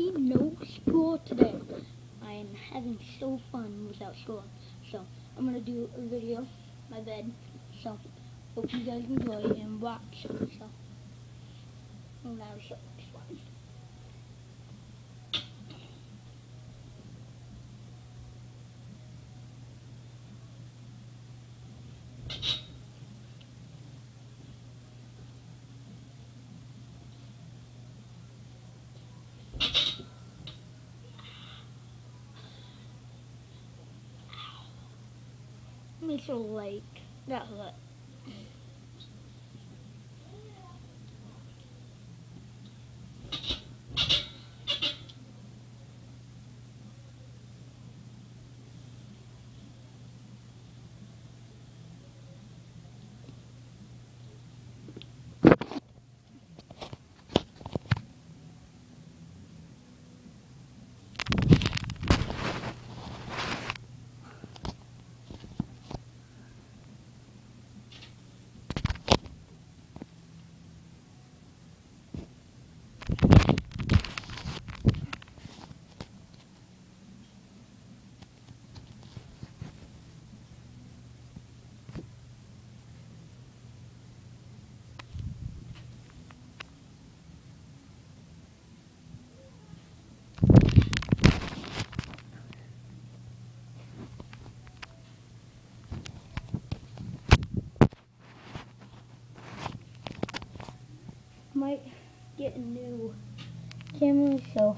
be no school today. I am having so fun without school. So I'm gonna do a video, my bed. So hope you guys enjoy and watch. So this one. Me so like that hurt. Might get a new camera so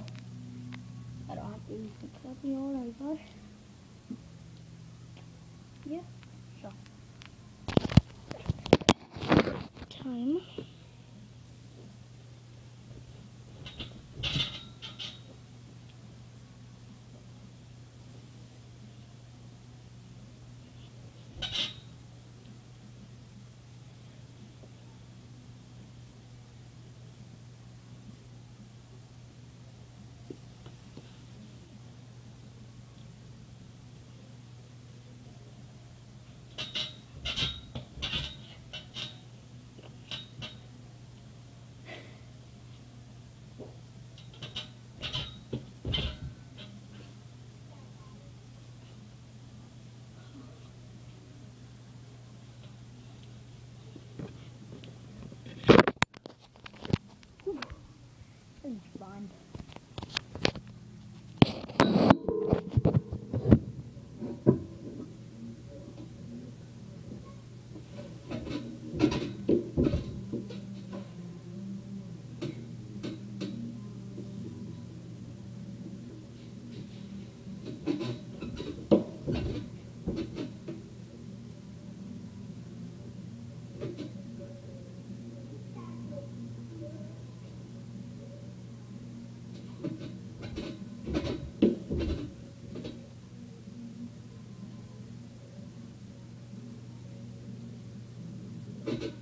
I don't have to use the copy on I got. Yeah, so time. Is fun.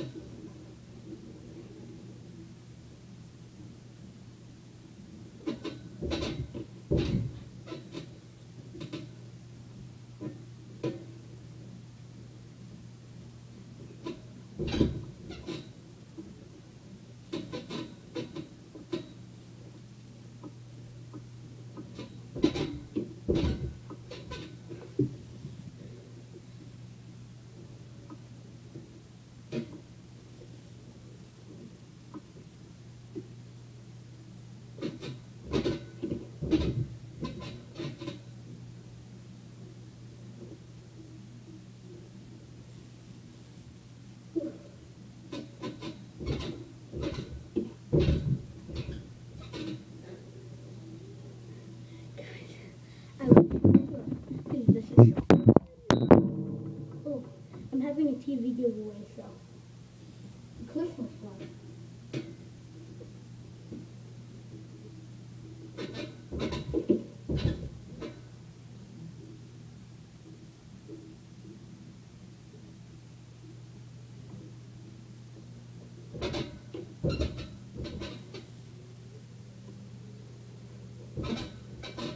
one.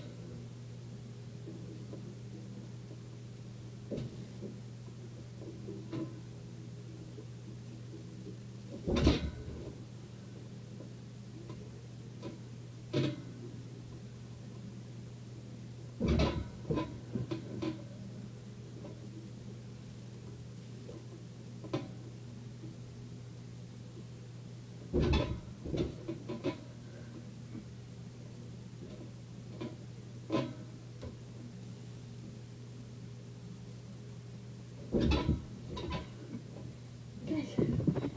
Guys,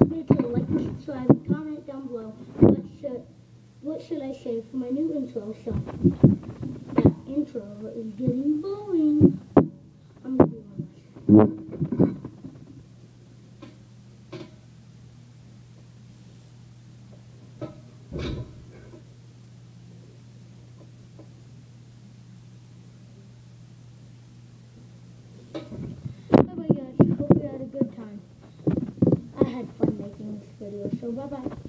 make sure to like, subscribe, comment down below. What should what should I say for my new intro? So that intro is getting boring. I'm do one. Bye guys. Hope